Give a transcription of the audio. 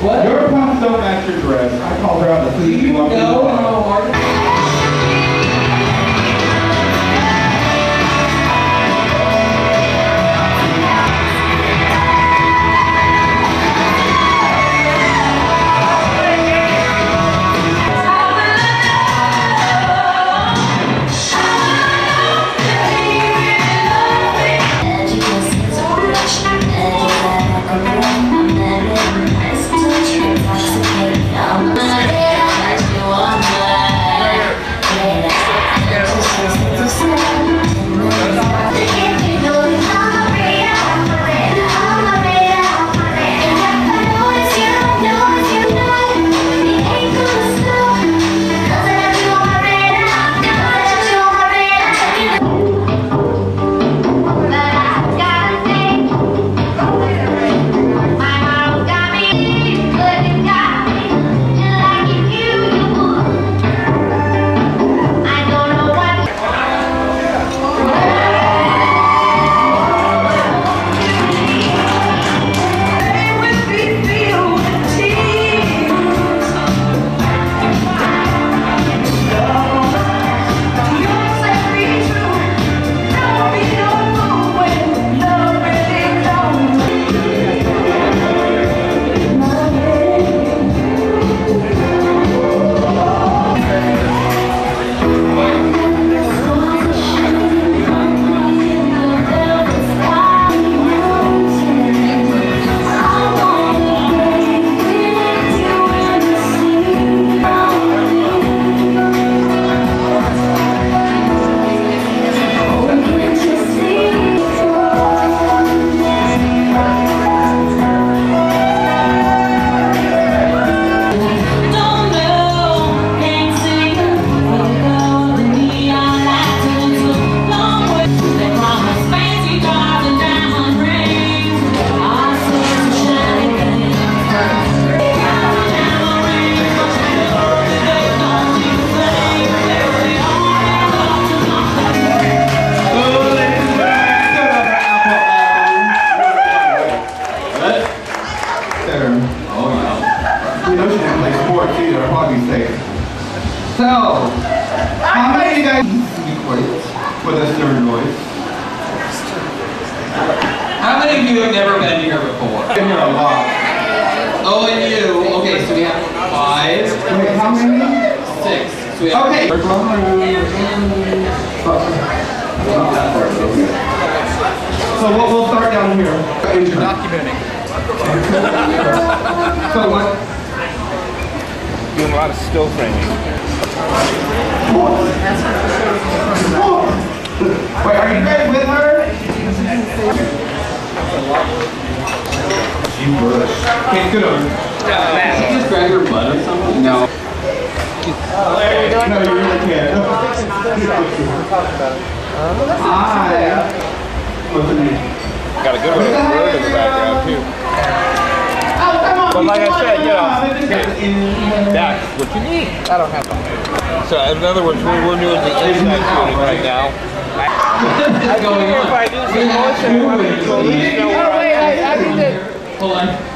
What? Your pumps don't match your dress. I called her out. So you know how hard it is. Be quiet with a stern voice? How many of you have never been here before? I've been here a lot. Oh, and you. Okay, so we have five, Wait, how many? six. So we have Okay. So we'll, we'll start down here. Documenting. So what? Doing a lot of still framing. Wait, are you guys with her? She was. Okay, good on. Did you just grab your butt or something? No. No, you really can't. Hi. What's the name? Got a good one bird in the background too. Oh. But like I said, you know, know. That's what you need. I don't have one. So in other words, we're, we're doing the inside shooting right now. I Going figure if I do some motion, oh, I want to at least know where I'm at. Hold on. Alright,